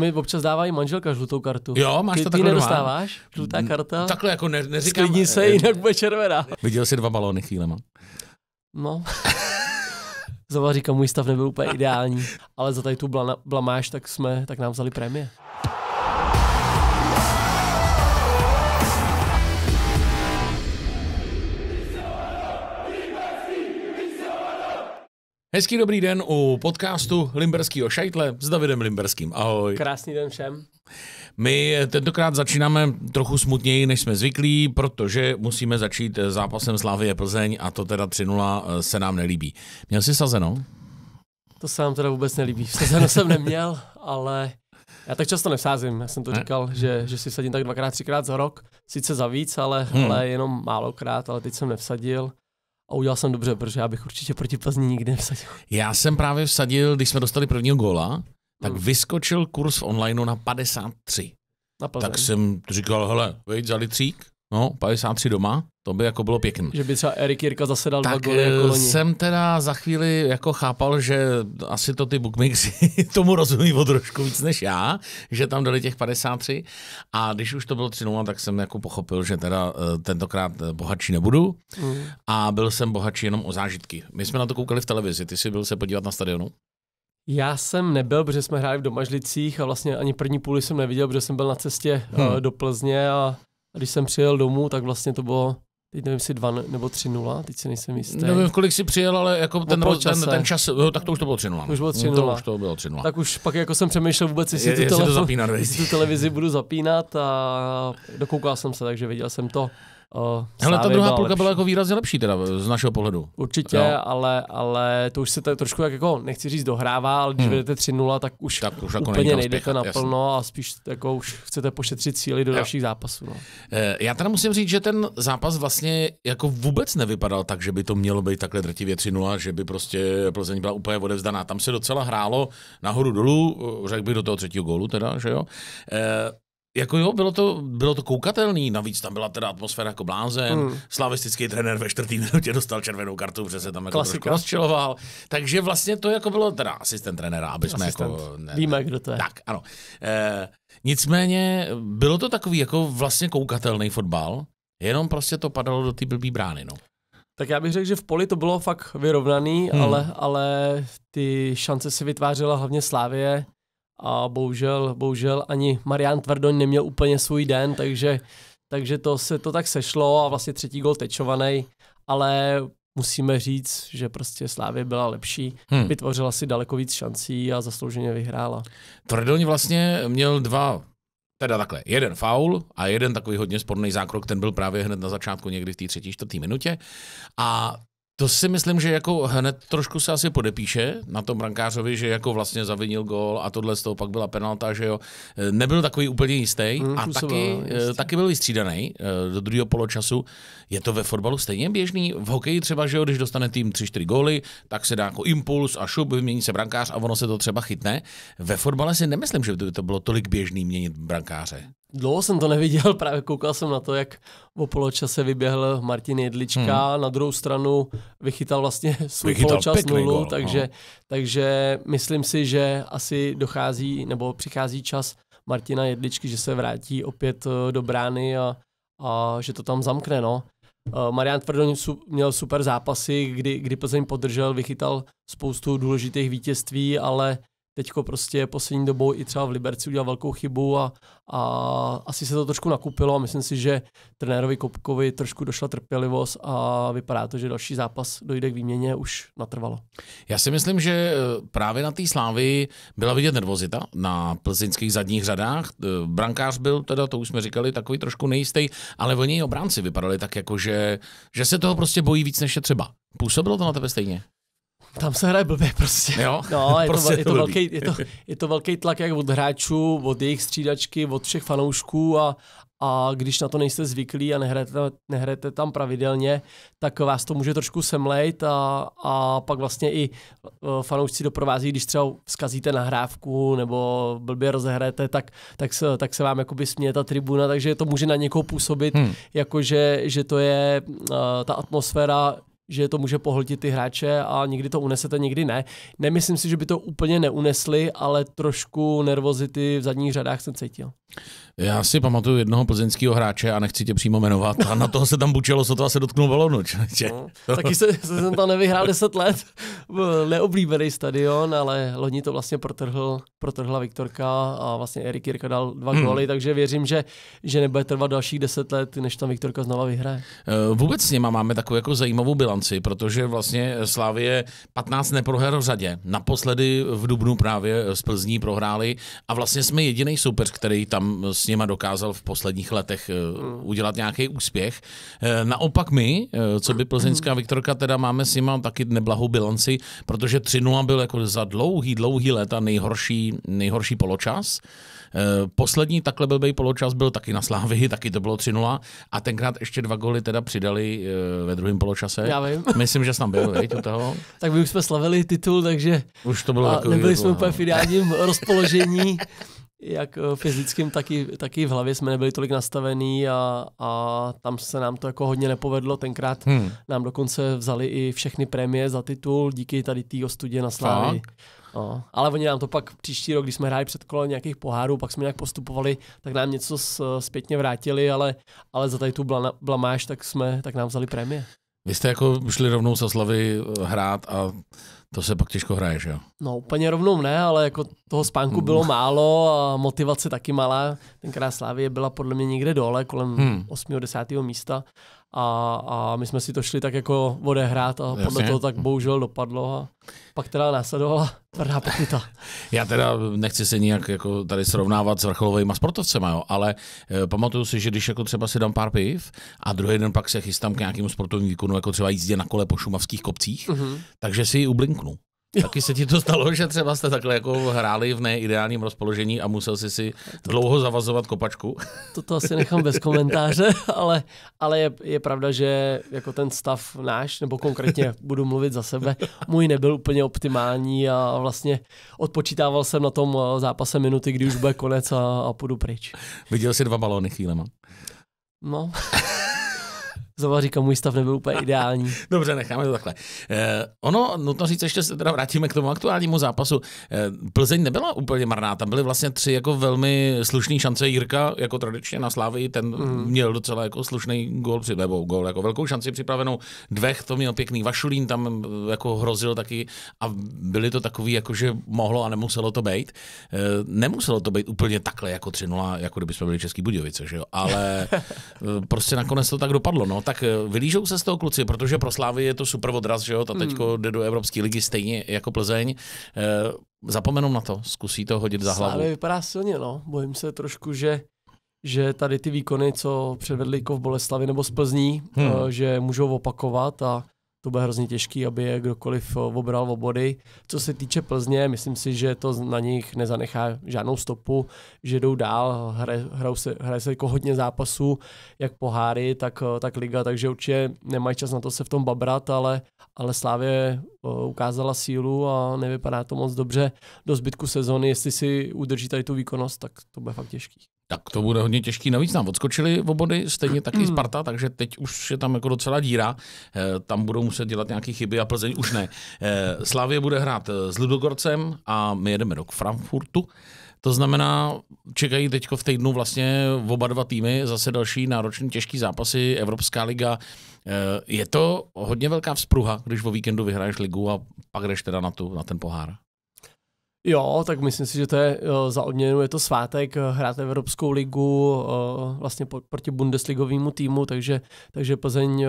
mi občas dávají manželka žlutou kartu. Jo, máš ty, to takhle nedostáváš? Žlutá karta? Takhle jako ne, neříkám... Sklidni se, eh, jinak bude červená. Viděl jsi dva balóny chvílema. No. Znovu říkám, můj stav nebyl úplně ideální, ale za tady tu blamáž, tak jsme, tak nám vzali prémie. Hezký dobrý den u podcastu Limberského šajtle s Davidem Limberským. Ahoj. Krásný den všem. My tentokrát začínáme trochu smutněji, než jsme zvyklí, protože musíme začít zápasem Slávie Plzeň a to teda 3-0 se nám nelíbí. Měl jsi sazeno? To se nám teda vůbec nelíbí. Sazeno jsem neměl, ale já tak často nevsázím. Já jsem to Ne. říkal, že, že si vsadím tak dvakrát, třikrát za rok. Sice za víc, ale, hmm. ale jenom málokrát, ale teď jsem nevsadil. A udělal jsem dobře, protože já bych určitě proti Plzni nikdy nevsadil. Já jsem právě vsadil, když jsme dostali prvního góla, tak Hmm. vyskočil kurz v onlineu na 53. Na Plzeň. Tak jsem říkal, hele, veď za litřík, no, 53 doma, to by jako bylo pěkný. Že by třeba Erik Jirka zase dal dva Tak góly jako eh, loni. jsem teda za chvíli jako chápal, že asi to ty bookmakers tomu rozumí o trošku víc než já, že tam dali těch 53 a když už to bylo 3 tak jsem jako pochopil, že teda eh, tentokrát eh, bohatší nebudu Mm. a byl jsem bohatší jenom o zážitky. My jsme na to koukali v televizi, ty jsi byl se podívat na stadionu? Já jsem nebyl, protože jsme hráli v Domažlicích a vlastně ani první půli jsem neviděl, protože jsem byl na cestě hmm. do Plzně a a když jsem přijel domů, tak vlastně to bylo, teď nevím, jestli 2 nebo 3-0, teď si nejsem jistý. Nevím, kolik jsi přijel, ale jako ten, roz, ten, ten čas, jo, tak to už to bylo 3 To už bylo To 3:0. už to bylo 3 Tak už pak jako jsem přemýšlel vůbec, jestli, Je- tu, jestli to telefon, zapínat, jestli tu televizi budu zapínat a dokoukal jsem se, takže viděl jsem to. Uh, Hele, ta druhá půlka lepší. byla jako výrazně lepší teda z našeho pohledu. Určitě, Jo. ale, ale to už se tak trošku jak jako, nechci říct dohrává, ale když Hmm. vedete 3-0, tak už Tak už jako úplně nejdete spěchat, naplno a spíš jako už chcete pošetřit síly do Jo. dalších zápasů. No. Eh, Já teda musím říct, že ten zápas vlastně jako vůbec nevypadal tak, že by to mělo být takhle drtivě 3 že by prostě Plzeň byla úplně odevzdaná. Tam se docela hrálo nahoru dolů, eh, řekl bych do toho třetího gólu teda, že jo. Jako jo, bylo to, bylo to koukatelný, navíc tam byla teda atmosféra jako blázen, hmm. Hmm. slavistický trenér ve čtvrtý minutě dostal červenou kartu, protože se tam jako Klasika. trošku rozčiloval, takže vlastně to jako bylo teda asistent trenéra, aby jsme Asistent. jako... Ne, Víme, kdo to je. tak, ano. E, nicméně bylo to takový jako vlastně koukatelný fotbal, jenom prostě to padalo do té blbý brány, no. Tak já bych řekl, že v poli to bylo fakt vyrovnaný, Hmm. ale, ale ty šance si vytvářela hlavně Slávě a bohužel, bohužel ani Marian Tvrdoň neměl úplně svůj den, takže, takže to se to tak sešlo a vlastně třetí gol tečovaný, ale musíme říct, že prostě Slávě byla lepší, Hmm. vytvořila si daleko víc šancí a zaslouženě vyhrála. Tvrdoň vlastně měl dva, teda takhle, jeden faul a jeden takový hodně sporný zákrok, ten byl právě hned na začátku někdy v té třetí, čtvrtý minutě a to si myslím, že jako hned trošku se asi podepíše na tom brankářovi, že jako vlastně zavinil gól a tohle z toho pak byla penalta, že jo. E, Nebyl takový úplně jistý Hmm, a taky, e, jistě. taky byl vystřídaný e, do druhého poločasu. Je to ve fotbalu stejně běžný? V hokeji třeba, že jo, když dostane tým 3-4 góly, tak se dá jako impuls a šup, vymění se brankář a ono se to třeba chytne. Ve fotbale si nemyslím, že by to bylo tolik běžný měnit brankáře. Dlouho jsem to neviděl, právě koukal jsem na to, jak o poločase vyběhl Martin Jedlička, hmm. na druhou stranu vychytal vlastně svůj Vychytal poločas nulu, gól, takže, no. takže myslím si, že asi dochází, nebo přichází čas Martina Jedličky, že se vrátí opět eh, do brány a, a že to tam zamkne, no. Eh, Marian Tvrdoň měl super zápasy, kdy, kdy Plzeň podržel, vychytal spoustu důležitých vítězství, ale teďko prostě poslední dobou i třeba v Liberci udělal velkou chybu a, a asi se to trošku nakupilo a myslím si, že trenérovi Kopkovi trošku došla trpělivost a vypadá to, že další zápas dojde k výměně už natrvalo. Já si myslím, že e, právě na té slávy byla vidět nervozita na plzeňských zadních řadách. E, Brankář byl, teda to už jsme říkali, takový trošku nejistý, ale oni obránci vypadali tak jako, že, že se toho prostě bojí víc než je třeba. Působilo to na tebe stejně? Tam se hraje blbě prostě. Jo? No, je, Prostě to, je, to velký, je, to, je to velký tlak jak od hráčů, od jejich střídačky, od všech fanoušků a, a když na to nejste zvyklí a nehrajete, nehrajete tam pravidelně, tak vás to může trošku semlejt a, a pak vlastně i eh, fanoušci doprovází, když třeba zkazíte nahrávku nebo blbě rozehrajete, tak, tak, se, tak se vám jakoby směje ta tribuna, takže to může na někoho působit, Hmm. hmm. jakože že to je uh, ta atmosféra že to může pohltit ty hráče a někdy to unesete, někdy ne. Nemyslím si, že by to úplně neunesli, ale trošku nervozity v zadních řadách jsem cítil. Já si pamatuju jednoho plzeňského hráče a nechci tě přímo jmenovat a na toho se tam bučelo, sotva se dotknul balonu. No, taky se, se jsem tam nevyhrál 10 let. Neoblíbený stadion, ale loni to vlastně protrhl, protrhla Viktorka a vlastně Erik Jirka dal dva hmm. góly, takže věřím, že, že nebude trvat dalších 10 let, než tam Viktorka znova vyhraje. Eh, vůbec s nima máme takovou jako zajímavou bilanci, protože vlastně Slávě 15 neproher v řadě. Naposledy v Dubnu právě z Plzní prohráli a vlastně jsme jediný soupeř, který tam s nima dokázal v posledních letech eh, hmm. udělat nějaký úspěch. Eh, naopak my, eh, co by plzeňská Viktorka, teda máme s nima taky neblahou bilanci, protože 3-0 byl jako za dlouhý, dlouhý léta nejhorší, nejhorší poločas. Poslední takhle blbý poločas byl taky na Slávii, taky to bylo 3-0 a tenkrát ještě dva goly teda přidali ve druhém poločase. Já vím. Myslím, že jsi tam byl, veď, u toho. Tak my už jsme slavili titul, takže už to bylo a nebyli jsme úplně v ideálním rozpoložení jak eh, fyzickým, taky, taky v hlavě jsme nebyli tolik nastavený a, a tam se nám to jako hodně nepovedlo. Tenkrát hmm. nám dokonce vzali i všechny prémie za titul díky tady té ostudě na Slávy. No, ale oni nám to pak příští rok, když jsme hráli před kolem nějakých pohárů, pak jsme nějak postupovali, tak nám něco zpětně vrátili, ale, ale za tady tu blamáž, tak, jsme, tak nám vzali prémie. Vy jste jako šli rovnou sa Slavy eh, hrát a to se pak těžko hraje, že jo? No úplně rovnou ne, ale jako toho spánku bylo málo a motivace taky malá. Tenkrát Slávie byla podle mě někde dole, kolem hmm. 8. 10. místa a, a my jsme si to šli tak jako odehrát a Jasně. podle toho tak bohužel dopadlo a pak teda následovala tvrdá pokuta. Já teda nechci se nijak jako tady srovnávat s vrcholovými sportovcema, jo, ale e, pamatuju si, že když jako třeba si dám pár piv a druhý den pak se chystám k nějakému sportovnímu výkonu, jako třeba jízdě na kole po šumavských kopcích, mm-hmm. takže si ji ublinknu. Jo. Taky se ti to stalo, že třeba jste takhle jako hráli v neideálním rozpoložení a musel jsi si dlouho zavazovat kopačku? Toto asi nechám bez komentáře, ale, ale je, je pravda, že jako ten stav náš, nebo konkrétně budu mluvit za sebe, můj nebyl úplně optimální a vlastně odpočítával jsem na tom zápase minuty, kdy už bude konec a, a půjdu pryč. Viděl jsi dva balóny chvílema? No. Znovu říkám, můj stav nebyl úplně ideální. Dobře, necháme to takhle. Eh, ono, nutno říct, ještě se teda vrátíme k tomu aktuálnímu zápasu. Eh, Plzeň nebyla úplně marná, tam byly vlastně tři jako velmi slušné šance. Jirka, jako tradičně na Slávii, ten mm. měl docela jako slušný gol, nebo gol, jako velkou šanci připravenou. Dvech to měl pěkný Vašulín, tam eh, jako hrozil taky a byly to takový, jako že mohlo a nemuselo to být. Eh, nemuselo to být úplně takhle jako 3-0, jako kdyby jsme byli Český Budějovice, že jo? ale eh, prostě nakonec to tak dopadlo. No tak eh, vylížou se z toho kluci, protože pro Slávy je to super odraz, že jo, ta teďko hmm. jde do Evropské ligy stejně jako Plzeň. Eh, zapomenou na to, zkusí to hodit za hlavu. Slávy vypadá silně, no. Bojím se trošku, že že tady ty výkony, co předvedli jako v Boleslavi nebo z Plzní, hmm. Eh, že můžou opakovat a to bude hrozně těžký, aby je kdokoliv eh, obral v obody. Co se týče Plzně, myslím si, že to na nich nezanechá žádnou stopu, že jdou dál, hraje, se, hraje se jako hodně zápasů, jak poháry, tak, eh, tak liga, takže určitě nemají čas na to se v tom babrat, ale, ale Slávě eh, ukázala sílu a nevypadá to moc dobře do zbytku sezóny. Jestli si udrží tady tu výkonnost, tak to bude fakt těžký. Tak to bude hodně těžký. Navíc nám odskočili v obody, stejně taky Sparta, takže teď už je tam jako docela díra. E, tam budou muset dělat nějaké chyby a Plzeň už ne. E, Slavě bude hrát s Ludogorcem a my jedeme do Frankfurtu. To znamená, čekají teď v týdnu vlastně oba dva týmy, zase další náročný těžký zápasy, Evropská liga. E, je to hodně velká vzpruha, když o víkendu vyhraješ ligu a pak jdeš teda na, tu, na ten pohár. Jo, tak myslím si, že to je za odměnu, je to svátek, hráte Evropskou ligu vlastně proti Bundesligovému týmu, takže, takže Plzeň,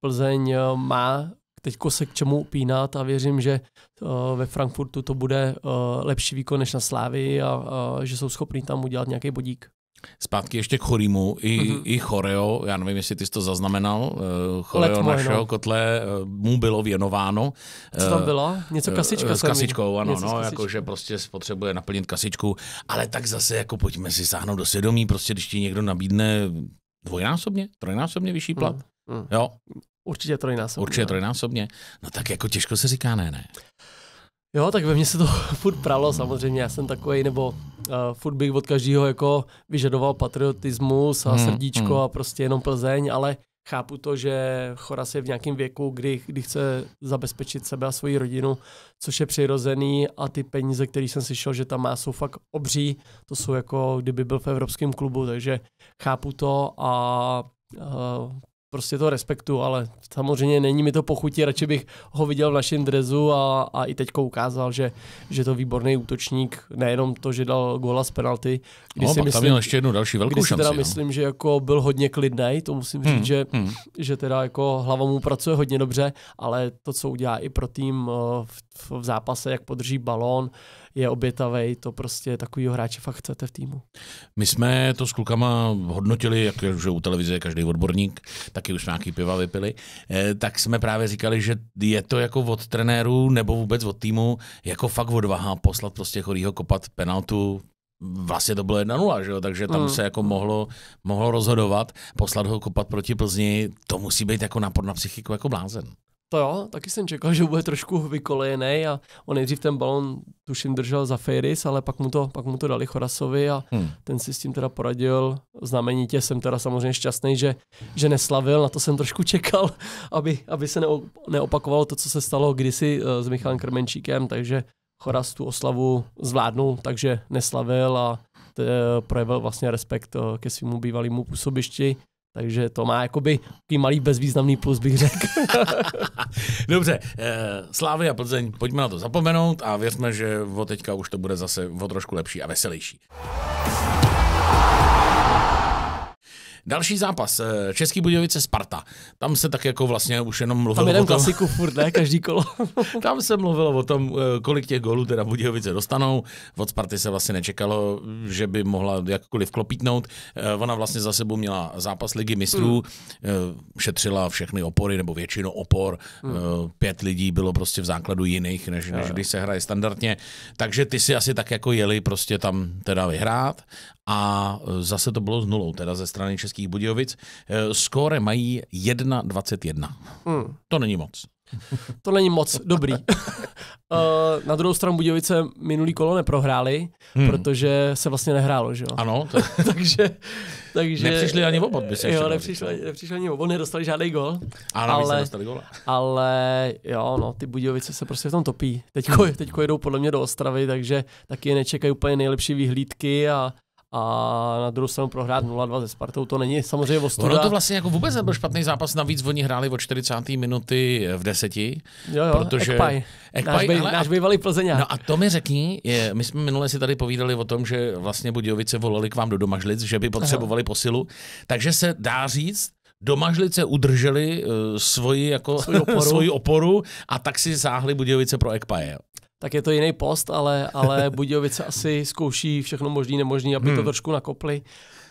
Plzeň má teďko se k čemu upínat a věřím, že ve Frankfurtu to bude lepší výkon než na Slávii a, že jsou schopní tam udělat nějaký bodík. Zpátky ještě k Chorýmu, i, mm-hmm. i choreo, já nevím, jestli ty jsi to zaznamenal, uh, choreo našeho no. kotle uh, mu bylo věnováno. Co tam bylo? Něco kasička? S kasičkou, ano, no, jako, že prostě spotřebuje naplnit kasičku, ale tak zase jako pojďme si sáhnout do svědomí, prostě když ti někdo nabídne dvojnásobně, trojnásobně vyšší plat, mm. Mm. jo. Určitě trojnásobně. Určitě trojnásobně, no tak jako těžko se říká ne, ne. Jo, tak ve mně se to furt pralo, samozřejmě, já jsem takový, nebo uh, furt bych od každého jako vyžadoval patriotismus a hmm, srdíčko hmm. a prostě jenom Plzeň, ale chápu to, že Choras je v nějakém věku, kdy, kdy chce zabezpečit sebe a svoji rodinu, což je přirozený a ty peníze, které jsem slyšel, že tam má, jsou fakt obří. To jsou jako, kdyby byl v evropském klubu, takže chápu to a uh, prostě to respektu, ale samozřejmě není mi to pochutí, radši bych ho viděl v našem drezu a, a i teď ukázal, že, že to výborný útočník, nejenom to, že dal góla z penalty. Kdy no, si myslím, měl ještě jednu další velkou šanci. teda no. myslím, že jako byl hodně klidný, to musím hmm, říct, že, hmm. že teda jako hlava mu pracuje hodně dobře, ale to, co udělá i pro tým eh, v, v zápase, jak podrží balón, je obětavý, to prostě takovýho hráče fakt chcete v týmu. My jsme to s klukama hodnotili, jak že u televize je každý odborník, taky už nějaký piva vypili, eh, tak jsme právě říkali, že je to jako od trenérů nebo vůbec od týmu jako fakt odvaha poslat prostě chorýho kopat penaltu vlastně to bylo 1-0, že jo? takže tam mm. se jako mohlo, mohlo rozhodovat, poslat ho kopat proti Plzni, to musí být jako napad na psychiku jako blázen. To jo, taky jsem čekal, že bude trošku vykolejený a on nejdřív ten balon tuším držel za Feiris, ale pak mu to, pak mu to dali Chorasovi a hmm. ten si s tím teda poradil. Znamenitě jsem teda samozřejmě šťastný, že, že neslavil, na to jsem trošku čekal, aby, aby se neopakovalo to, co se stalo kdysi eh, s Michalem Krmenčíkem, takže Choras tu oslavu zvládnul, takže neslavil a projevil vlastně respekt eh, ke svému bývalému působišti takže to má jakoby takový malý bezvýznamný plus, bych řekl. Dobře, eh, Slávy a Plzeň, pojďme na to zapomenout a věřme, že od teďka už to bude zase o trošku lepší a veselější. Další zápas, eh, Český Budějovice Sparta. Tam se tak jako vlastně už jenom mluvilo Tam jeden o tom... klasiku furt, ne? Každý kolo. Tam se mluvilo o tom, eh, kolik těch gólů teda Budějovice dostanou. Od Sparty se vlastně nečekalo, že by mohla jakkoliv klopítnout. Eh, ona vlastně za sebou měla zápas ligy mistrů, mm. šetřila všechny opory, nebo většinu opor. Mm. Pět lidí bylo prostě v základu jiných, než, než když se hraje standardně. Takže ty si asi tak jako jeli prostě tam teda vyhrát a zase to bylo s nulou, teda ze strany Českých Budějovic. Eh, skóre mají 1,21. Hmm. To není moc. To není moc dobrý. Uh, na druhou stranu Budějovice minulý kolo neprohráli, hmm. protože se vlastně nehrálo, že jo? Ano. To... takže, takže... Nepřišli ani obod, by se Jo, nepřišli, nepřišli ani obod, nedostali žádný gol. A ale, nedostali gol. Ale jo, no, ty Budějovice se prostě v tom topí. Teďko, teďko jedou podle mě do Ostravy, takže taky nečekají úplně nejlepší vyhlídky a a na druhou stranu prohrát 0-2 ze Spartou, to není samozřejmě ostuda. Ono to vlastně jako vůbec nebyl špatný zápas, navíc oni hráli o 40. minuty v deseti. Jo, jo, protože... Ekpaj. Ekpaj náš, bej, ale... náš bývalý Plzeňák. No a to mi řekni, je, my jsme minule si tady povídali o tom, že vlastně Budějovice volali k vám do Domažlic, že by potřebovali Aha. posilu, takže se dá říct, Domažlice udrželi uh, svoji, jako, svoji, oporu. svoji oporu a tak si záhli Budějovice pro Ekpaje tak je to jiný post, ale, ale Budějovice asi zkouší všechno možný, nemožný, aby hmm. to trošku nakopli.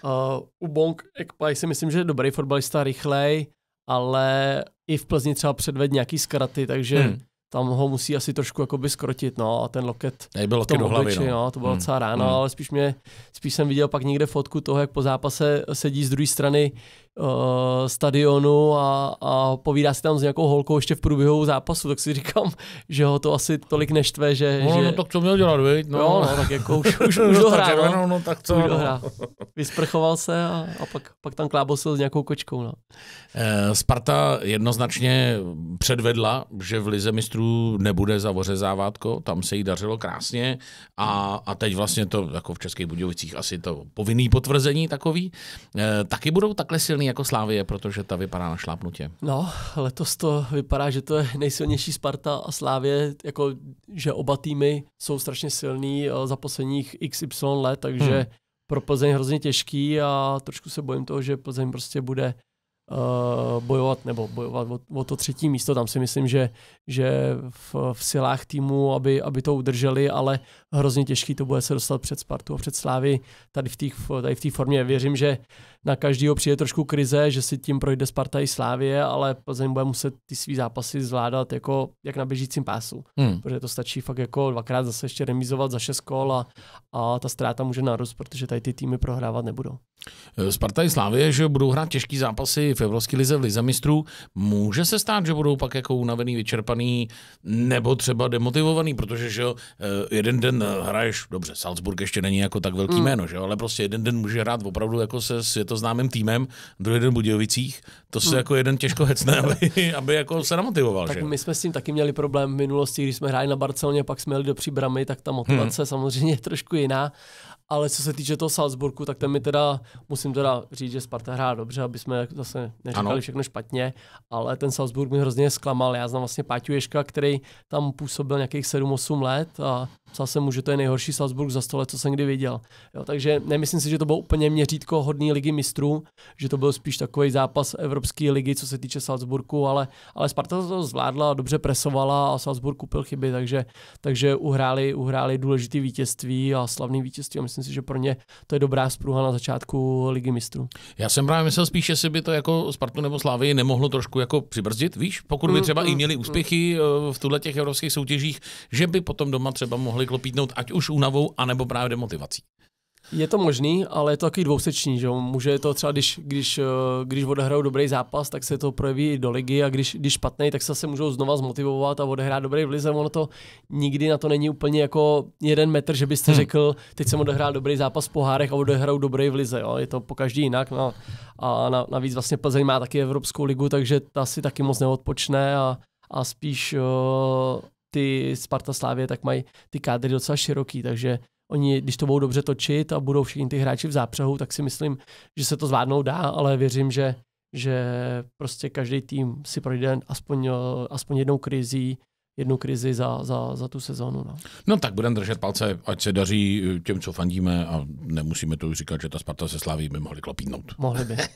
Uh, u Bonk Ekpaj si myslím, že je dobrý fotbalista, rychlej, ale i v Plzni třeba předved nějaký zkraty, takže hmm. tam ho musí asi trošku jakoby skrotit, no a ten loket Nejbyl loket do hlavy, obliči, no. no. to bylo hmm. docela ráno, hmm. ale spíš mě, spíš jsem viděl pak někde fotku toho, jak po zápase sedí z druhé strany uh, stadionu a, a povídá si tam s nějakou holkou ještě v průběhu zápasu, tak si říkám, že ho to asi tolik neštve, že... No, že... no tak co měl dělat, viď? No, no, no tak jako už, už, už dohrál. No, no, tak co? Už no. Vysprchoval se a, a pak, pak tam klábosil s nějakou kočkou, no. Eh, Sparta jednoznačně předvedla, že v Lize mistrů nebude za závodko, tam se jí dařilo krásně a, a teď vlastně to, jako v Českých Budějovicích, asi to povinný potvrzení takový. E, taky budou takhle silný jako Slávie, protože ta vypadá na šlápnutě. No, letos to vypadá, že to je nejsilnější Sparta a Slávě, jako, že oba týmy jsou strašně silný eh, za posledních XY let, takže hmm. pro Plzeň hrozně těžký a trošku se bojím toho, že Plzeň prostě bude uh, bojovat nebo bojovat o, o to třetí místo. Tam si myslím, že, že v, v silách týmu, aby, aby to udrželi, ale hrozně těžký to bude se dostat před Spartu a před Slávy tady v té tady v formě. Věřím, že na každého přijde trošku krize, že si tím projde Sparta i Slávě, ale Plzeň bude muset ty svý zápasy zvládat jako jak na běžícím pásu. Hmm. Protože to stačí fakt jako dvakrát zase ještě remizovat za šest kol a, a ta ztráta může narůst, protože tady ty týmy prohrávat nebudou. Sparta i Slávě, že budou hrát těžký zápasy v Evropské lize, v lize mistrů. Může se stát, že budou pak jako unavený, vyčerpaný nebo třeba demotivovaný, protože že eh, jeden den hraješ, dobře, Salzburg ještě není jako tak velký mm. jméno, že ale prostě jeden den může hrát opravdu jako se světoznámým týmem, druhý den v Budějovicích, to se mm. jako jeden těžko hecne, aby, aby jako se namotivoval. Tak že? my jsme s tím taky měli problém v minulosti, když jsme hráli na Barceloně, pak jsme jeli do příbramy, tak ta motivace hmm. samozřejmě je trošku jiná. Ale co se týče toho Salzburgu, tak ten mi teda, musím teda říct, že Sparta hrá dobře, aby jsme zase neříkali ano. všechno špatně, ale ten Salzburg mi hrozně zklamal. Já znám vlastně Páťu Ješka, který tam působil nějakých 7-8 let a psal jsem mu, že to je nejhorší Salzburg za stole, co jsem kdy viděl. Jo, takže nemyslím si, že to bylo úplně měřítko hodný ligy mistrů, že to byl spíš takový zápas Evropské ligy, co se týče Salzburgu, ale, ale Sparta to zvládla, dobře presovala a Salzburg kupil chyby, takže, takže uhráli, uhráli důležitý vítězství a slavný vítězství a myslím si, že pro ně to je dobrá spruha na začátku ligy mistrů. Já jsem právě myslel spíš, jestli by to jako Spartu nebo Slávy nemohlo trošku jako přibrzdit, víš, pokud by mm, třeba mm, i měli mm. úspěchy mm. v tuhle těch evropských soutěžích, že by potom doma třeba mohli klopítnout ať už únavou, anebo právě demotivací. Je to možný, ale je to takový dvousečný, že Může to třeba, když, když, eh, když odehrajou dobrý zápas, tak se to projeví i do ligy a když, když špatný, tak se zase můžou znova zmotivovat a odehrát dobrý v lize. Ono to nikdy na to není úplně jako jeden metr, že byste hmm. řekl, teď jsem odehrál dobrý zápas v pohárech a odehrál dobrý v lize. Jo? Je to po každý jinak. No. A navíc vlastně Plzeň má taky Evropskou ligu, takže ta si taky moc neodpočne a, a spíš uh, ty Sparta Slávě tak mají ty kádry docela široký, takže oni, když to budou dobře točit a budou všichni ty hráči v zápřehu, tak si myslím, že se to zvládnou dá, ale věřím, že, že prostě každý tým si projde aspoň, aspoň jednou krizí, jednu krizi za, za, za tu sezónu. No. no tak budeme držet palce, ať se daří těm, co fandíme a nemusíme to už říkat, že ta Sparta se slaví by mohli klopítnout. Mohli by.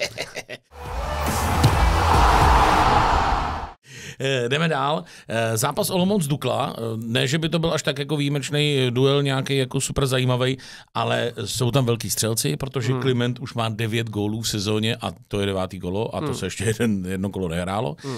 Eh, jdeme dál. Eh, zápas Olomouc Dukla. Eh, ne, že by to byl až tak jako výjimečný duel nějaký jako super zajímavý, ale jsou tam velký střelci, protože hmm. Kliment už má devět gólů v sezóně a to je devátý kolo a to hmm. se ještě jeden, jedno kolo nehrálo. Hmm.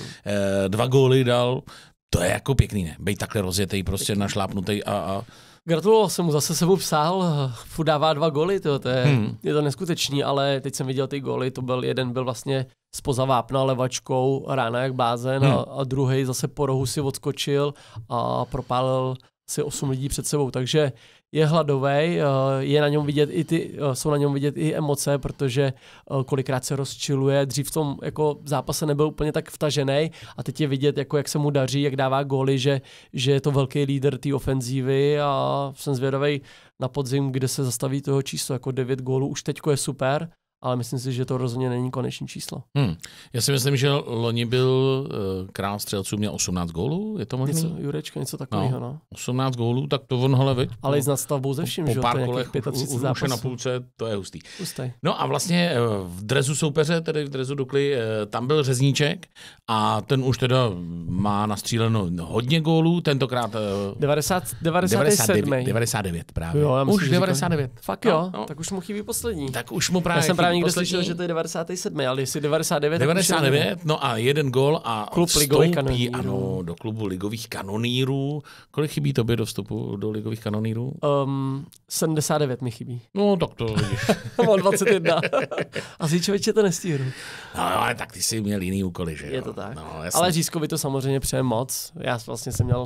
Dva góly dal. To je jako pěkný, ne? Bej takhle rozjetý, prostě našlápnutý a, a Gratuloval jsem mu, zase sebou psal, furt dává dva goly, to, to je, hmm. je to neskutečný, ale teď jsem viděl ty goly, to byl jeden byl vlastně spoza vápna levačkou, rána jak bázen hmm. a, a druhý zase po rohu si odskočil a propálil si osm lidí před sebou, takže je hladový, eh, je na něm vidět i ty, eh, jsou na něm vidět i emoce, protože eh, kolikrát se rozčiluje, dřív v tom jako zápase nebyl úplně tak vtažený a teď je vidět, jako jak se mu daří, jak dává góly, že, že je to velký líder té ofenzívy a jsem zvědavý na podzim, kde se zastaví toho číslo, jako 9 gólů už teďko je super, ale myslím si, že to rozhodně není konečné číslo. Hmm. Já si myslím, že loni byl uh, král střelců, měl 18 gólů, je to možné? Něco, Jurečka, něco takového, no. no. 18 gólů, tak to on hele, viď? Ale i s nadstavbou ze vším, že pár to je kolech, 35 zápasů. na půlce, to je hustý. Hustý. No a vlastně eh, v drezu soupeře, tedy v drezu Dukly, eh, tam byl Řezníček a ten už teda má nastříleno hodně gólů, tentokrát... 90, 97. 99, 99 právě. Jo, já myslím, už 99. Fakt jo, no, no. tak už mu chybí poslední. Tak už mu právě Já jsem právě někde slyšel, že to je 97, ale jestli 99, 99, no a jeden gol a Klub vstoupí, ano, do klubu ligových kanonírů. Kolik chybí tobě do vstupu do ligových kanonírů? Um, 79 mi chybí. No, tak to vidíš. Mám 21. a člověče to nestíhnu. No, ale tak ty jsi měl jiný úkoly, že jo? Je to tak. No, ale Řízkovi to samozřejmě přeje moc. Já vlastně jsem měl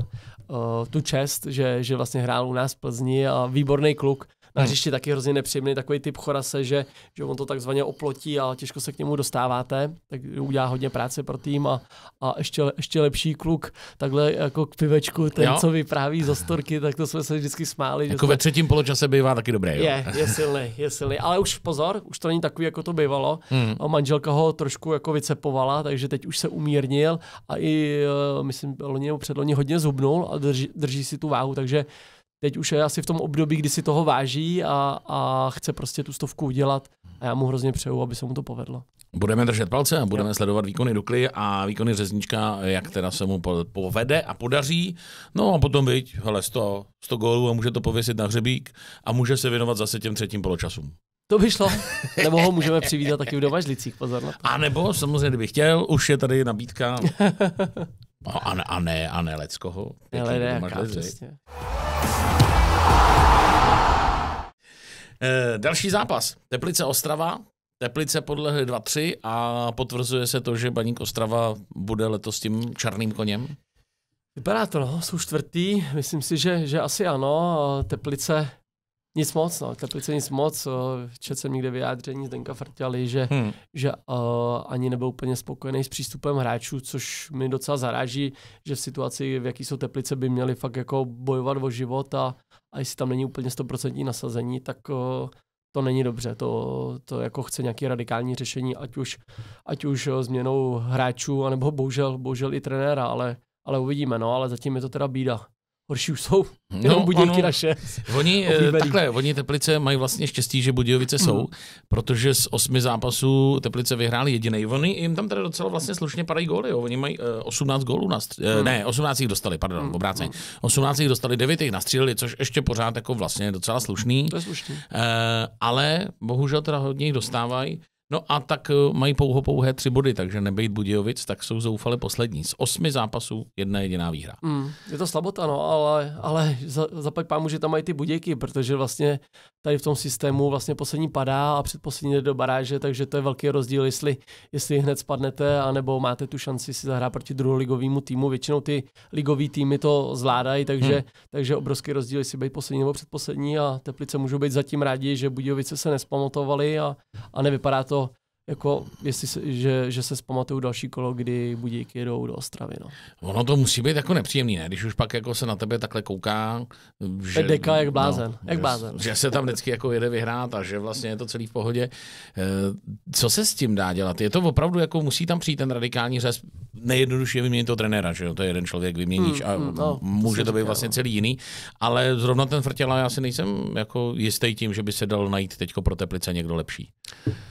uh, tu čest, že, že vlastně hrál u nás v Plzni a výborný kluk na hmm. hřišti taky hrozně nepříjemný takový typ chorase, že, že on to takzvaně oplotí a těžko se k němu dostáváte, tak udělá hodně práce pro tým a, a ještě, ještě lepší kluk, takhle jako k pivečku, ten, jo. co vypráví z ostorky, tak to jsme se vždycky smáli. Jako že ve třetím poločase bývá taky dobré, jo? Je, je silný, je silný, ale už pozor, už to není takový, jako to bývalo. Hmm. A manželka ho trošku jako vycepovala, takže teď už se umírnil a i, eh, myslím, loni předloni hodně zubnul a drží, drží si tu váhu, takže teď už je asi v tom období, kdy si toho váží a, a chce prostě tu stovku udělat a já mu hrozně přeju, aby se mu to povedlo. Budeme držet palce a budeme sledovat výkony Dukly a výkony Řeznička, jak teda se mu povede a podaří. No a potom byť, hele, 100, 100 gólů a může to pověsit na hřebík a může se věnovat zase těm třetím poločasům. To by šlo. Nebo ho můžeme přivítat taky v domažlicích, pozor na to. A nebo samozřejmě, kdyby chtěl, už je tady nabídka. A ne, a ne, a ne Leckoho. Ale ne, přesně. E, další zápas. Teplice Ostrava. Teplice podlehly 2-3 a potvrzuje se to, že Baník Ostrava bude letos tím černým koněm? Vypadá to, no, jsou čtvrtý, myslím si, že, že asi ano. Teplice nic moc, no. Teplice nic moc. Četl jsem někde vyjádření Zdenka Frtěli, že, hmm. že uh, ani nebyl úplně spokojený s přístupem hráčů, což mi docela zaráží, že v situaci, v jaký jsou Teplice, by měli fakt jako bojovat o život a, a jestli tam není úplně 100% nasazení, tak uh, to není dobře. To, to jako chce nějaké radikální řešení, ať už, ať už změnou hráčů, anebo bohužel, bohužel i trenéra, ale, ale uvidíme, no, ale zatím je to teda bída horší už jsou. No, Jenom Budějky naše. Oni, eh, takhle, oni Teplice mají vlastně štěstí, že Budějovice jsou, mm. protože z osmi zápasů Teplice vyhráli jediný. Oni jim tam teda docela vlastně slušně padají góly. Jo. Oni mají uh, eh, 18 gólů, na stř- mm. ne, 18 jich dostali, pardon, mm. obráceně. 18 jich dostali, 9 jich nastříleli, což ještě pořád jako vlastně docela slušný. To je slušný. Uh, ale bohužel teda hodně jich dostávají. No a tak eh, mají pouho pouhé tři body, takže nebejt Budějovic, tak jsou zoufali poslední. Z osmi zápasů jedna jediná výhra. Mm, je to slabota, no, ale, ale za, zaplať pámu, že tam mají ty Budějky, protože vlastně tady v tom systému vlastně poslední padá a předposlední jde do baráže, takže to je velký rozdíl, jestli, jestli hned spadnete, anebo máte tu šanci si zahrát proti druholigovému týmu. Většinou ty ligový týmy to zvládají, takže, hmm. takže obrovský rozdíl, jestli být poslední nebo předposlední a Teplice můžou být zatím rádi, že Budějovice se nespamatovali a, a nevypadá to jako jestli se, že, že se zpamatují další kolo, kdy budíky jedou do Ostravy. No. Ono to musí být jako nepříjemný, ne? Když už pak jako se na tebe takhle kouká, že, deka jak blázen, no, jak blázen. Že, že, se tam vždycky jako jede vyhrát a že vlastně je to celý v pohodě. Eh, co se s tím dá dělat? Je to opravdu jako musí tam přijít ten radikální řez, nejjednodušší je vyměnit toho trenéra, že jo? To je jeden člověk, vyměníš hmm, a hmm, no, může to být říká, vlastně no. celý jiný, ale zrovna ten Frtěla já si nejsem jako jistý tím, že by se dal najít teďko pro Teplice někdo lepší.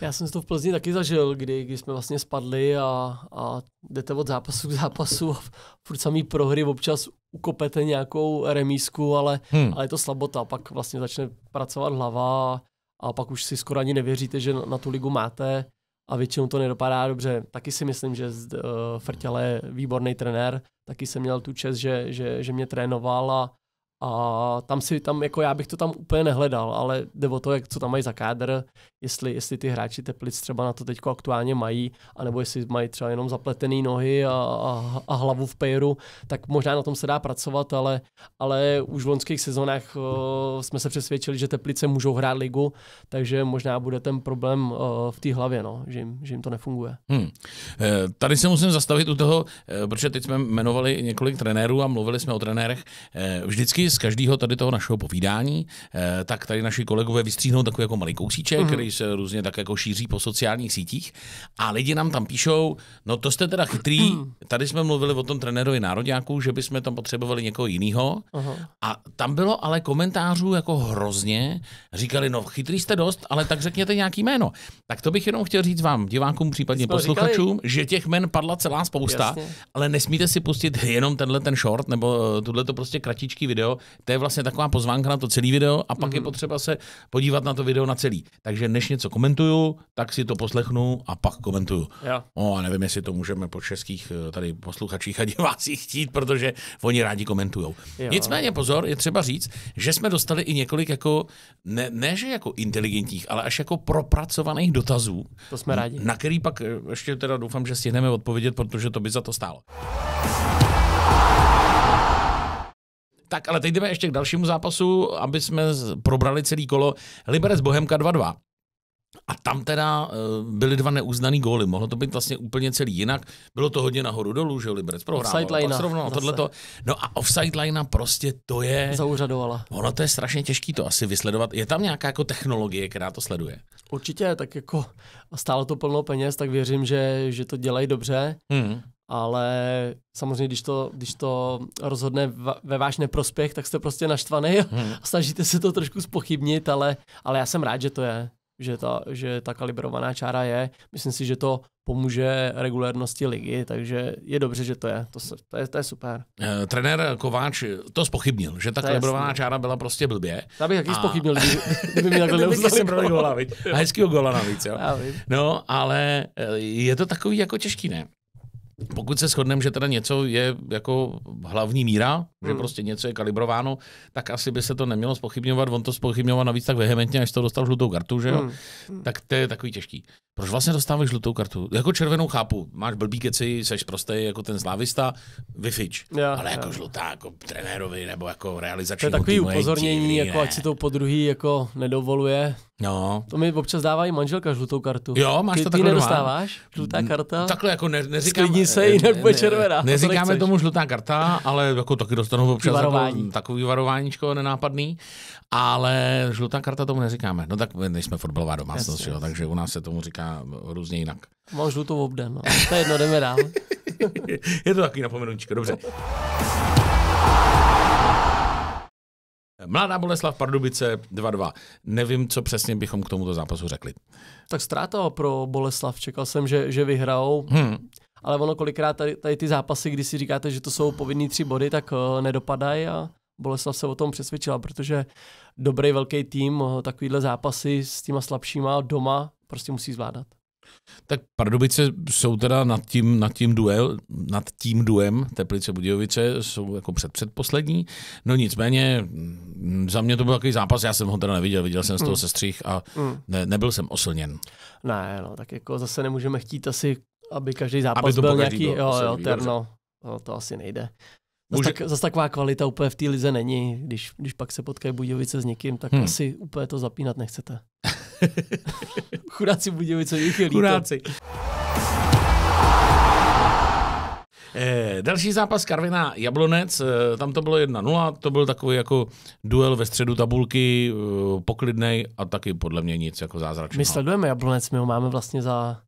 Já jsem to v Plzni taky zažil, kdy, kdy jsme vlastně spadli a, a jdete od zápasu k zápasu a furt samý prohry občas ukopete nějakou remísku, ale, hmm. ale je to slabota. Pak vlastně začne pracovat hlava a, pak už si skoro ani nevěříte, že na, na tu ligu máte a většinou to nedopadá dobře. Taky si myslím, že uh, Frtěle je výborný trenér, taky jsem měl tu čest, že, že, že mě trénoval a, a tam si, tam jako já bych to tam úplně nehledal, ale jde o to, jak, co tam mají za kádr, jestli, jestli ty hráči Teplic třeba na to teď aktuálně mají, anebo jestli mají třeba jenom zapletený nohy a, a, a hlavu v pejru, tak možná na tom se dá pracovat, ale, ale už v loňských sezónách uh, jsme se přesvědčili, že Teplice můžou hrát ligu, takže možná bude ten problém uh, v té hlavě, no, že, jim, že jim to nefunguje. Hmm. Tady se musím zastavit u toho, protože teď jsme jmenovali několik trenérů a mluvili jsme o trenérech. Vždycky z každého tady toho našeho povídání, eh, tak tady naši kolegové vystříhnou takový jako malý kousíček, mm-hmm. který se různě tak jako šíří po sociálních sítích a lidi nám tam píšou, no to jste teda chytrý, mm. tady jsme mluvili o tom trenérovi národňáku, že bychom tam potřebovali někoho jiného uh-huh. a tam bylo ale komentářů jako hrozně, říkali, no chytrý jste dost, ale tak řekněte nějaký jméno. Tak to bych jenom chtěl říct vám, divákům, případně jsme posluchačům, říkali... že těch men padla celá spousta, Jasně. ale nesmíte si pustit jenom tenhle ten short nebo tuhle to prostě kratičký video, to je vlastně taková pozvánka na to celý video a pak mm-hmm. je mhm. potřeba se podívat na to video na celý. Takže než něco komentuju, tak si to poslechnu a pak komentuju. Jo. O, a nevím, jestli to můžeme po českých eh, tady posluchačích a divácích chtít, protože oni rádi komentují. Nicméně pozor, je třeba říct, že jsme dostali i několik jako, ne, ne že jako inteligentních, ale až jako propracovaných dotazů. To jsme rádi. Na který pak eh, ještě teda doufám, že stihneme odpovědět, protože to by za to stálo. Tak ale teď jdeme ještě k dalšímu zápasu, aby jsme probrali celý kolo. Liberec Bohemka 2-2. A tam teda uh, byly dva neuznaný góly. Mohlo to být vlastně úplně celý jinak. Bylo to hodně nahoru dolů, že Liberec prohrál. Offside line. tohleto. No a offside line prostě to je... Zauřadovala. Ono to je strašně těžké to asi vysledovat. Je tam nějaká jako technologie, která to sleduje? Určitě, tak jako stálo to plno peněz, tak věřím, že, že to dělají dobře. Hmm ale samozřejmě, když to, když to rozhodne ve váš neprospěch, tak jste prostě naštvaný a hmm. snažíte se to trošku spochybnit, ale, ale já jsem rád, že to je, že ta, že ta kalibrovaná čára je. Myslím si, že to pomůže regulérnosti ligy, takže je dobře, že to je. To, to, je, to je super. E, trenér Kováč to spochybnil, že ta to kalibrovaná jasný. čára byla prostě blbě. Já bych taky a... spochybnil, kdyby mi takhle neuznali gola, A hezkýho gola navíc, jo. No, ale eh, je to takový jako těžký, ne? Pokud se shodneme, že teda něco je jako hlavní míra, hmm. že prostě něco je kalibrováno, tak asi by se to nemělo spochybňovat. On to spochybňoval navíc tak vehementně, až to dostal žlutou kartu, že jo? Hmm. Tak to je takový těžký. Proč vlastně dostáváš žlutou kartu? Jako červenou chápu, máš blbý keci, seš prostě jako ten slávista, vyfič. Ja, ale jako ja. žlutá, jako trenérovi nebo jako realizační. To je takový upozornění, jako ať si to po druhý jako nedovoluje. No. To mi občas dává i manželka žlutou kartu. Jo, máš ty, to takhle Ty nedostáváš? Žlutá karta? Takhle jako ne, neříkám. Sklidni se, jinak bude červená. Ne, neříkáme to tomu žlutá karta, ale jako taky dostanu občas varování. Jako, takový varováníčko nenápadný, ale žlutá karta tomu neříkáme. No tak my nejsme fotbalová domácnost, yes, jo, takže u nás se tomu říká různě jinak. Mám žlutou obden, no. To je jedno, jdeme dál. je to takový napomenutíčko, dobře. Mladá Boleslav Pardubice 2-2. Nevím, co přesně bychom k tomuto zápasu řekli. Tak ztráta pro Boleslav. Čekal jsem, že, že vyhrajou. Hmm. Ale ono kolikrát tady, tady ty zápasy, kdy si říkáte, že to jsou povinný tři body, tak uh, nedopadají a Boleslav se o tom přesvědčila, protože dobrý velký tým uh, takovýhle zápasy s těma slabšíma doma prostě musí zvládat. Tak Pardubice jsou teda nad tím, nad tím duel, nad tím duem Teplice Budějovice jsou jako před předposlední. No nicméně mm, za mě to byl takový zápas, já jsem ho teda neviděl, viděl jsem z toho mm. sestřih a mm. ne, nebyl jsem oslněn. Ne, no, tak jako zase nemůžeme chtít asi, aby každý zápas aby to byl nějaký, byl, jo, jo, terno, no, to asi nejde. Zase, Může... tak, taková kvalita úplně v té lize není. Když, když pak se potkají Budějovice s někým, tak hmm. asi úplně to zapínat nechcete. Chudáci Budějovice, jich je líto. Chudáci. Eh, další zápas Karvina Jablonec, eh, tam to bylo 1-0, to byl takový jako duel ve středu tabulky, eh, poklidnej a taky podle mě nic jako zázračného. My sledujeme Jablonec, my ho máme vlastně za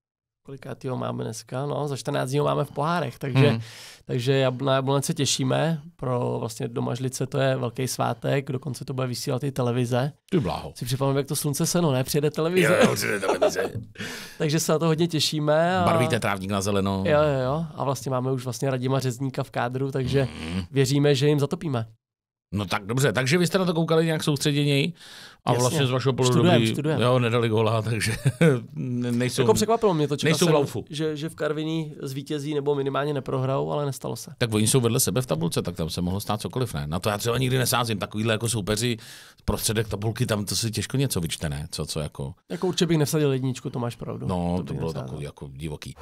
kolikátýho máme dneska, no, za 14 dní ho máme v pohárech, takže, hmm. takže na Jablonec se těšíme, pro vlastně domažlice to je velký svátek, dokonce to bude vysílat i televize. Ty bláho. Si připomínám, jak to slunce seno, ne? Přijede televize. Jo, přijede televize. takže se na to hodně těšíme. A... Barvíte trávník na zeleno. Jo, jo, jo. A vlastně máme už vlastně Radima Řezníka v kádru, takže hmm. věříme, že jim zatopíme. No tak dobře, takže vy jste na to koukali nějak soustředěněji a Jasně. vlastně z vašeho pohledu jo, nedali gola, takže nejsou... Jako překvapilo mě to, čekal jsem, laufu. Že, že v Karviní zvítězí nebo minimálně neprohrajou, ale nestalo se. Tak oni jsou vedle sebe v tabulce, tak tam se mohlo stát cokoliv, ne? Na to já třeba nikdy nesázím, takovýhle jako soupeři prostředek tabulky, tam to si těžko něco vyčte, ne? Co, co jako... Jako určitě bych nevsadil jedničku, to máš pravdu. No, to, to bylo takový jako divoký.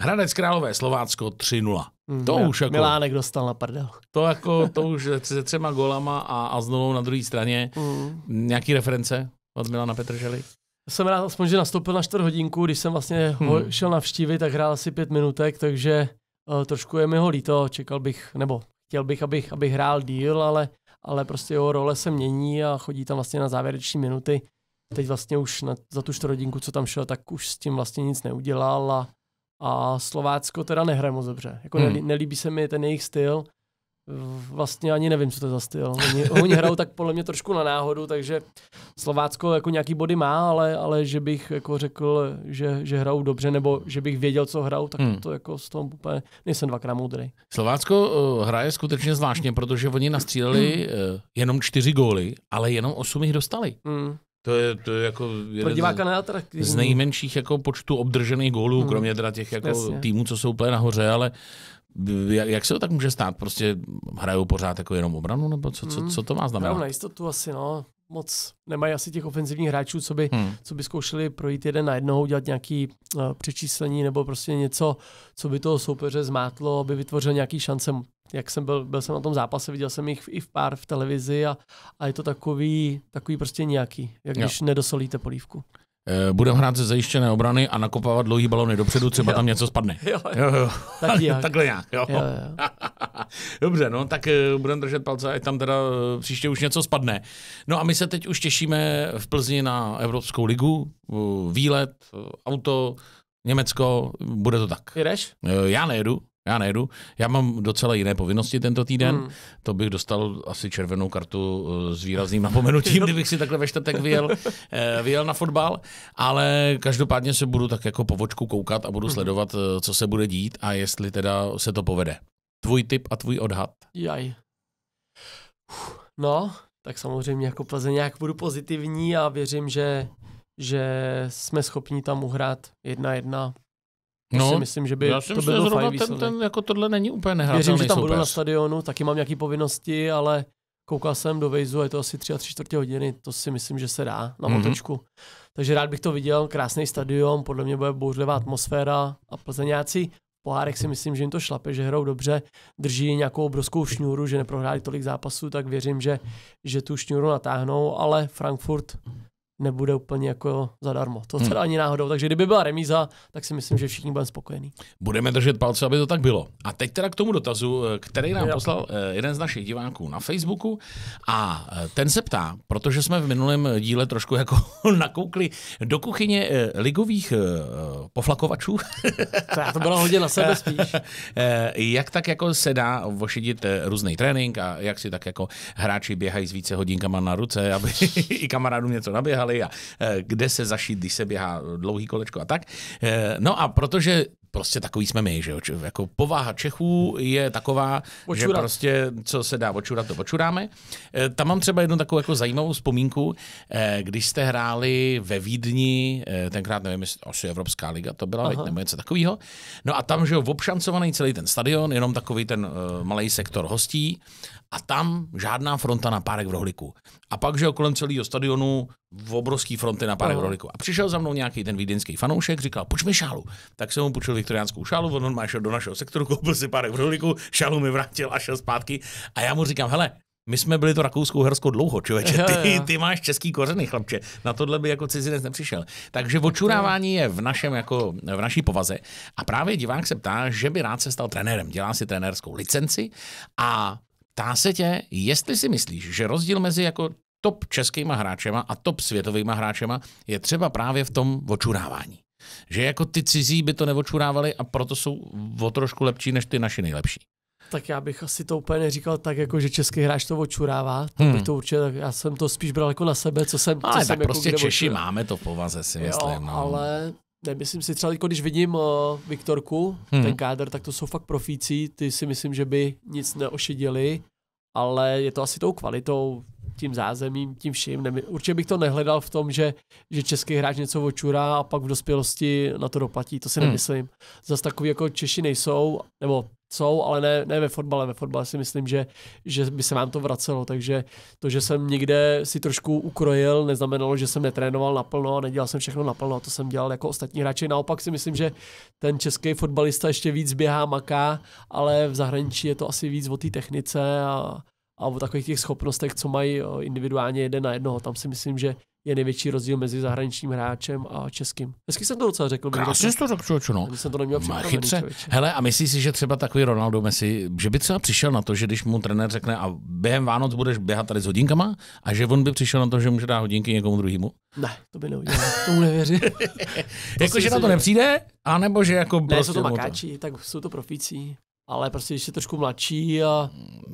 Hradec Králové, Slovácko 3-0. Mm, to už jako... Milánek dostal na prdel. To jako, to už se třema golama a, a znovu na druhé straně. Mm. Nějaký reference od Milana Petržely? Jsem rád aspoň, že nastoupil na čtvrt hodinku, když jsem vlastně hmm. ho šel navštívit, tak hrál asi pět minutek, takže uh, trošku je mi ho líto, čekal bych, nebo chtěl bych, abych, abych hrál díl, ale, ale prostě jeho role se mění a chodí tam vlastně na závěreční minuty. Teď vlastně už na, za tu čtvrthodinku, co tam šel, tak už s tím vlastně nic neudělal a a Slovácko teda nehraje moc dobře. Jako hmm. nelíbí se mi ten jejich styl. Vlastně ani nevím, co to je za styl. Oni, oni hrajou tak podle mě trošku na náhodu, takže Slovácko jako nějaký body má, ale, ale že bych jako řekl, že, že hrajou dobře, nebo že bych věděl, co hrajou, tak hmm. to jako z toho úplně nejsem dvakrát moudrý. Slovácko uh, hraje skutečně zvláštně, protože oni nastříleli uh, jenom čtyři góly, ale jenom osm jich dostali. Hmm. To je, to je jako jeden diváka z, z nejmenších jako počtu obdržených gólů, hmm. kromě teda těch jako Jasně. týmů, co jsou úplně nahoře, ale jak, jak se to tak může stát? Prostě hrajou pořád jako jenom obranu, nebo co, co, co to má znamenat? Hrajou na jistotu asi, no. Moc nemají asi těch ofenzivních hráčů, co by, hmm. co by zkoušeli projít jeden na jednou, dělat nějaký uh, přečíslení nebo prostě něco, co by toho soupeře zmátlo, aby vytvořil nějaký šance jak jsem byl, byl jsem na tom zápase, viděl jsem jich i v pár v televizi a, a je to takový, takový prostě nějaký, jak jo. když nedosolíte polívku. Eh, budeme hrát ze zajištěné obrany a nakopávat dlouhý balony dopředu, třeba jo. tam něco spadne. Jo, jo. jo. Tak jak. Takhle nějak. Jo. Jo, jo. Dobře, no tak uh, budeme držet palce, ať tam teda uh, příště už něco spadne. No a my se teď už těšíme v Plzni na Evropskou ligu, výlet, auto, Německo, bude to tak. Jdeš? Já nejedu, já nejedu. Já mám docela jiné povinnosti tento týden. Hmm. To bych dostal asi červenou kartu eh, s výrazným napomenutím, kdybych si takhle ve čtvrtek vyjel, eh, vyjel na fotbal. Ale každopádně se budu tak jako po vočku koukat a budu hmm. sledovat, eh, co se bude dít a jestli teda se to povede. Tvůj tip a tvůj odhad? Jaj. No, tak samozřejmě jako Plzeňák budu pozitivní a věřím, že že jsme schopni tam uhrát jedna jedna. To No, si myslím, že by Já si to myslím, byl že zrovna fajn ten, výsledek. ten, jako tohle není úplně Věřím, nehratelný že tam budu na soupeř. stadionu, taky mám nějaké povinnosti, ale koukal jsem do Vejzu, je to asi tři a tři čtvrtě hodiny, to si myslím, že se dá na Mhm. motočku. Takže rád bych to viděl, krásný stadion, podle mě bude bouřlivá atmosféra a Plzeňáci v pohárech si myslím, že jim to šlape, že hrajou dobře, drží nějakou obrovskou šňůru, že neprohráli tolik zápasů, tak věřím, že, že tu šňůru natáhnou, ale Frankfurt nebude úplně jako zadarmo. To Hmm. teda ani náhodou. Takže kdyby byla remíza, tak si myslím, že všichni budeme spokojení. Budeme držet palce, aby to tak bylo. A teď teda k tomu dotazu, eh, který nám poslal eh, jeden z našich diváků na Facebooku a eh, ten se ptá, protože jsme v minulém díle trošku jako nakoukli do kuchyně ligových poflakovačů, To, to bylo hodně na sebe spíš. Jak tak jako se dá ošidit různý trénink a jak si tak jako hráči běhají s více hodinkama na ruce, aby i kamarádům něco naběhali a eh, kde se zašít, když se běhá dlouhý kolečko a tak. Eh, No a protože prostě takový jsme my, že jo? Jako povaha Čechů je taková, že Očurat. prostě co se dá očurat, to očuráme. Eh, Tam mám třeba jednu takovou jako zajímavou vzpomínku, eh, když jste hráli ve Vídni, eh, tenkrát nevím, jestli asi Evropská liga to byla, veď, nebo něco takového. No a tam, že jo, obšancovaný celý ten stadion, jenom takový ten uh, malý sektor hostí a tam žádná fronta na párek v rohlíku. A pak, že kolem celého stadionu v obrovský fronty na párek v Aha. rohlíku. A přišel za mnou nějaký ten vídeňský fanoušek, říkal, půjč mi šálu. Tak jsem mu půjčil viktoriánskou šálu, on má šel do našeho sektoru, koupil si párek v rohlíku, šálu mi vrátil a šel zpátky. A já mu říkám, hele, my jsme byli to rakouskou Hersko dlouho, člověče. Jo, Ty, jo. ty máš český kořeny, chlapče. Na tohle by jako cizinec nepřišel. Takže očurávání je v našem jako v naší povaze. A právě divák se ptá, že by rád se stal trenérem. Dělá si trenérskou licenci a ptá se tě, jestli si myslíš, že rozdíl mezi jako top českýma hráčema a top světovýma hráčema je třeba právě v tom očurávání. Že jako ty cizí by to neočurávali a proto jsou o trošku lepší než ty naši nejlepší. Tak já bych asi to úplně neříkal tak, jako že český hráč to očurává. To Hmm. bych to určitě, tak já jsem to spíš bral jako na sebe, co jsem, co Ale jsem tak jako prostě kde Češi očurával. máme to v povaze, si myslím. jo, no. ale nemyslím si třeba, jako když vidím uh, Viktorku, Hmm. hmm. ten kádr, tak to jsou fakt profíci, ty si myslím, že by nic neošidili, ale je to asi tou kvalitou, tím zázemím, tím vším. Nemy, určitě bych to nehledal v tom, že, že český hráč něco očurá a pak v dospělosti na to doplatí, to si Hmm. nemyslím. Zas takový jako Češi nejsou, nebo jsou, ale ne, ne ve fotbale. Ve fotbale si myslím, že, že by se vám to vracelo, takže to, že jsem někde si trošku ukrojil, neznamenalo, že jsem netrénoval naplno a nedělal jsem všechno naplno, to jsem dělal jako ostatní hráči. Naopak si myslím, že ten český fotbalista ještě víc běhá, maká, ale v zahraničí je to asi víc o té technice a, a o takových těch schopnostech, co mají individuálně jeden na jednoho. Tam si myslím, že je největší rozdíl mezi zahraničním hráčem a českým. Hezky jsem to docela řekl. Krásně jsi to řekl, člověče, no. Jsem to neměl chytře. Hele, a myslíš si, že třeba takový Ronaldo Messi, že by třeba přišel na to, že když mu trenér řekne a během Vánoc budeš běhat tady s hodinkama a že on by přišel na to, že může dát hodinky někomu druhému? Ne, to by neudělal. Tomu nevěřím. Jako, si že na to nepřijde? A nebo že jako Ne, prostě jsou to makáči, tak jsou to profíci. Ale prostě, když je trošku mladší a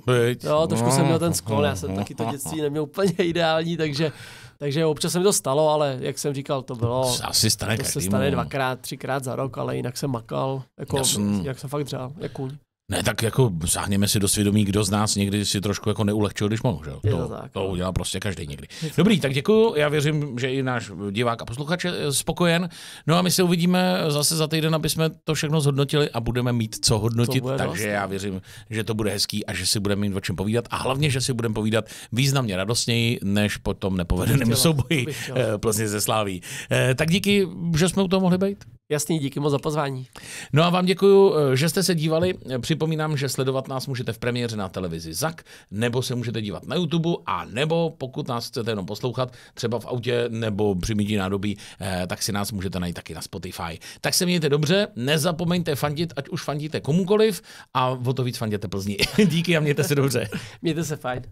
Byť. jo, trošku jsem měl ten sklon, já jsem taky to dětství neměl úplně ideální, takže, takže občas se mi to stalo, ale jak jsem říkal, to bylo, asi stane to se stane dvakrát, třikrát za rok, ale jinak jsem makal, jako, Jasný. jak jsem fakt dřel, jak kůň. Ne, tak jako sáhněme si do svědomí, kdo z nás někdy si trošku jako neulehčil, když mohl, že? To, to tak, to no. udělá prostě každý někdy. Dobrý, tak děkuju, já věřím, že i náš divák a posluchač je spokojen. No a my se uvidíme zase za týden, aby jsme to všechno zhodnotili a budeme mít co hodnotit, To takže dost. já věřím, že to bude hezký a že si budeme mít o čem povídat a hlavně, že si budeme povídat významně radostněji, než po tom nepovedeném chtěla, souboji to eh, Plzně ze Sláví. Eh, Tak díky, že jsme u toho mohli být. Jasný, díky moc za pozvání. No a vám děkuji, že jste se dívali. Připomínám, že sledovat nás můžete v premiéře na televizi ZAK, nebo se můžete dívat na YouTube, a nebo pokud nás chcete jenom poslouchat, třeba v autě nebo při mytí nádobí, eh, tak si nás můžete najít taky na Spotify. Tak se mějte dobře, nezapomeňte fandit, ať už fandíte komukoliv a o to víc fanděte Plzni. Díky a mějte se dobře. Mějte se fajn.